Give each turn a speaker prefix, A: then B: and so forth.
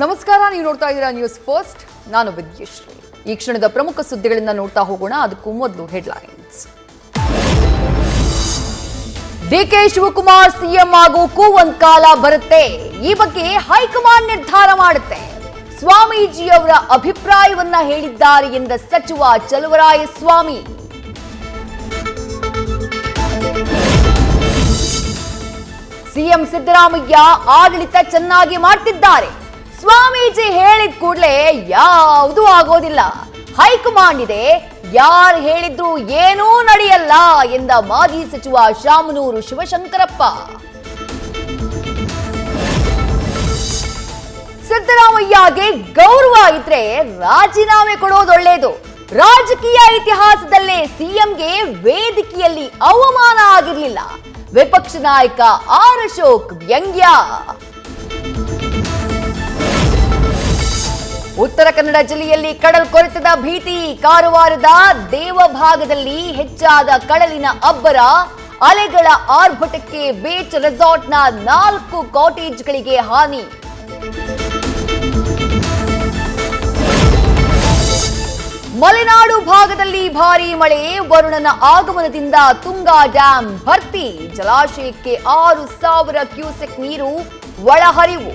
A: ನಮಸ್ಕಾರ, ನೀವು ನೋಡ್ತಾ ಇದ್ದೀರಾ ನ್ಯೂಸ್ ಫಸ್ಟ್ ನಾನು ವಿದ್ಯಶ್ರೀ. ಈ ಕ್ಷಣದ ಪ್ರಮುಖ ಸುದ್ದಿಗಳನ್ನ ನೋಡ್ತಾ ಹೋಗೋಣ. ಅದಕ್ಕೂ ಮೊದಲು headlines D K Shivakumar CM ಆಗೋಕ್ಕೂ ಒಂದ್ ಕಾಲ ಬರುತ್ತೆ. ಈ ಬಗ್ಗೆ ಹೈಕಮಾಂಡ್ ನಿರ್ಧಾರ ಮಾಡುತ್ತೆ. ಸ್ವಾಮೀಜಿಯವರ ಅಭಿಪ್ರಾಯವನ್ನ ಹೇಳಿದ್ದಾರೆ ಎಂದ ಸಚಿವ ಚಲುವರಾಯ ಸ್ವಾಮಿ ಸಿಎಂ ಸಿದ್ದರಾಮಯ್ಯ ಆಡಳಿತ ಚೆನ್ನಾಗಿ ಮಾಡ್ತಿದ್ದಾರೆ. ಸ್ವಾಮೀಜಿ ಹೇಳಿದ ಕೂಡಲೇ ಯಾವುದು ಆಗೋದಿಲ್ಲ. ಹೈಕಮಾಂಡ್ ಇದೆ, ಯಾರು ಹೇಳಿದ್ರು ಏನೂ ನಡೆಯಲ್ಲ ಎಂದ ಮಾಜಿ ಸಚಿವ ಶಾಮನೂರು ಶಿವಶಂಕರಪ್ಪ. ಸಿದ್ದರಾಮಯ್ಯಗೆ ಗೌರವ ಇದ್ರೆ ರಾಜೀನಾಮೆ ಕೊಡೋದು ಒಳ್ಳೆಯದು ರಾಜಕೀಯ ಇತಿಹಾಸದಲ್ಲೇ ಸಿಎಂಗೆ ವೇದಿಕೆಯಲ್ಲಿ ಅವಮಾನ ಆಗಿರಲಿಲ್ಲ. ವಿಪಕ್ಷ ನಾಯಕ ಆರ್ ಅಶೋಕ್ ವ್ಯಂಗ್ಯ. ಉತ್ತರ ಕನ್ನಡ ಜಿಲ್ಲೆಯಲ್ಲಿ ಕಡಲ್ ಕೊರೆತದ ಭೀತಿ, ಕಾರವಾರದ ದೇವಭಾಗದಲ್ಲಿ ಹೆಚ್ಚಾದ ಕಡಲಿನ ಅಬ್ಬರ, ಅಲೆಗಳ ಆರ್ಭಟಕ್ಕೆ ಬೀಚ್ ರೆಸಾರ್ಟ್ನ ನಾಲ್ಕು ಕಾಟೇಜ್ಗಳಿಗೆ ಹಾನಿ. ಮಲೆನಾಡು ಭಾಗದಲ್ಲಿ ಭಾರೀ ಮಳೆ, ವರುಣನ ಆಗಮನದಿಂದ ತುಂಗಾ ಡ್ಯಾಂ ಭರ್ತಿ, ಜಲಾಶಯಕ್ಕೆ ಆರು ಸಾವಿರ ಕ್ಯೂಸೆಕ್ ನೀರು ಒಳಹರಿವು.